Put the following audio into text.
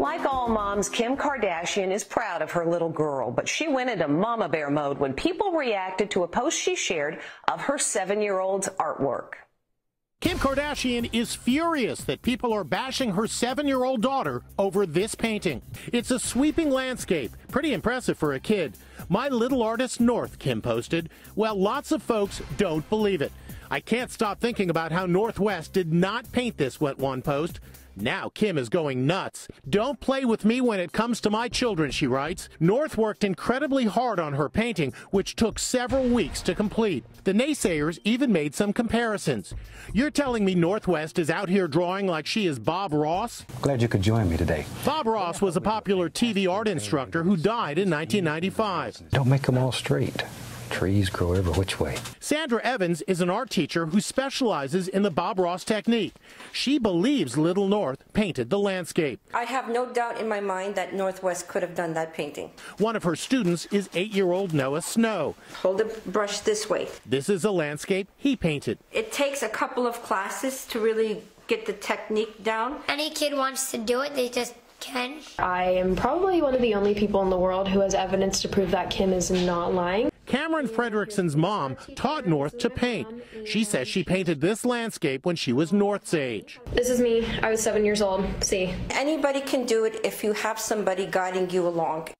Like all moms, Kim Kardashian is proud of her little girl, but she went into mama bear mode when people reacted to a post she shared of her seven year old's artwork. Kim Kardashian is furious that people are bashing her seven year old daughter over this painting. It's a sweeping landscape, pretty impressive for a kid. My little artist North, Kim posted. Well, lots of folks don't believe it. I can't stop thinking about how North West did not paint this, went one post. Now Kim is going nuts. Don't play with me when it comes to my children, she writes. North worked incredibly hard on her painting, which took several weeks to complete. The naysayers even made some comparisons. You're telling me North West is out here drawing like she is Bob Ross? Glad you could join me today. Bob Ross was a popular TV art instructor who died in 1995. Don't make them all straight. Trees grow every which way. Sandra Evans is an art teacher who specializes in the Bob Ross technique. She believes Little North painted the landscape. I have no doubt in my mind that North West could have done that painting. One of her students is eight year old Noah Snow. Hold the brush this way. This is a landscape he painted. It takes a couple of classes to really get the technique down. Any kid wants to do it, they just can. I am probably one of the only people in the world who has evidence to prove that Kim is not lying. Cameron Frederickson's mom taught North to paint. She says she painted this landscape when she was North's age. This is me. I was seven years old. See. Anybody can do it if you have somebody guiding you along.